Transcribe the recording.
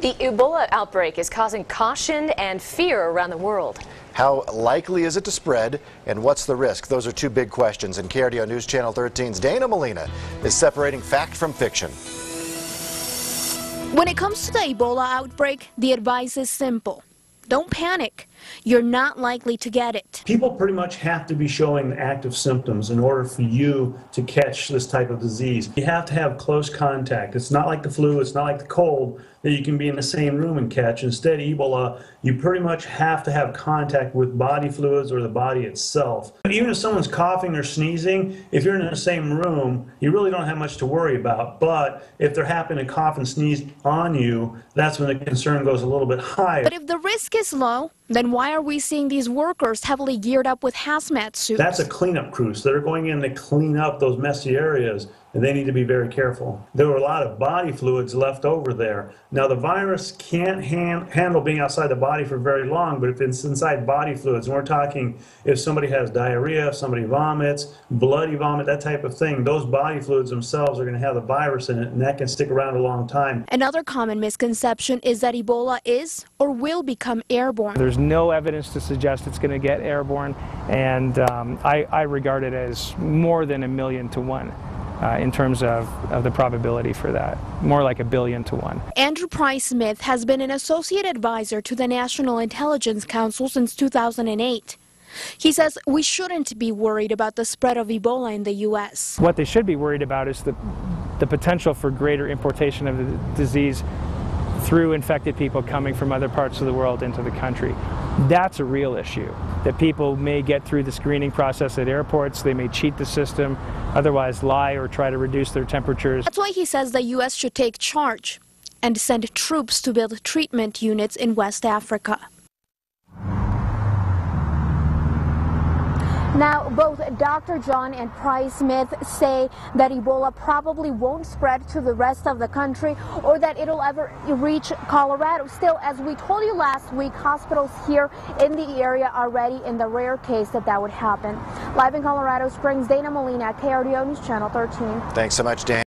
The Ebola outbreak is causing caution and fear around the world. How likely is it to spread, and what's the risk? Those are two big questions, and KRDO News Channel 13's Dana Molina is separating fact from fiction. When it comes to the Ebola outbreak, the advice is simple. Don't panic. You're not likely to get it. People pretty much have to be showing active symptoms in order for you to catch this type of disease. You have to have close contact. It's not like the flu, it's not like the cold that you can be in the same room and catch. Instead, Ebola, you pretty much have to have contact with body fluids or the body itself. Even if someone's coughing or sneezing, if you're in the same room, you really don't have much to worry about. But if they're happening to cough and sneeze on you, that's when the concern goes a little bit higher. But if the risk is low, then why are we seeing these workers heavily geared up with hazmat suits? That's a cleanup crew. So they're going in to clean up those messy areas, they need to be very careful. There were a lot of body fluids left over there. Now, the virus can't handle being outside the body for very long, but if it's inside body fluids, and we're talking if somebody has diarrhea, if somebody vomits, bloody vomit, that type of thing, those body fluids themselves are going to have the virus in it, and that can stick around a long time. Another common misconception is that Ebola is or will become airborne. There's there's no evidence to suggest it's going to get airborne, and um, I, I, regard it as more than a million to one. Uh, in terms of, of the probability for that, more like a billion to one. Andrew Price Smith has been an associate advisor to the National Intelligence Council since 2008. He says we shouldn't be worried about the spread of Ebola in the U.S. What they should be worried about is the, the potential for greater importation of the disease through infected people coming from other parts of the world into the country. That's a real issue, that people may get through the screening process at airports, they may cheat the system, otherwise lie or try to reduce their temperatures. That's why he says the U.S. should take charge and send troops to build treatment units in West Africa. Now, both Dr. John and Price Smith say that Ebola probably won't spread to the rest of the country or that it'll ever reach Colorado. Still, as we told you last week, hospitals here in the area are ready in the rare case that that would happen. Live in Colorado Springs, Dana Molina, KRDO News Channel 13. Thanks so much, Dan.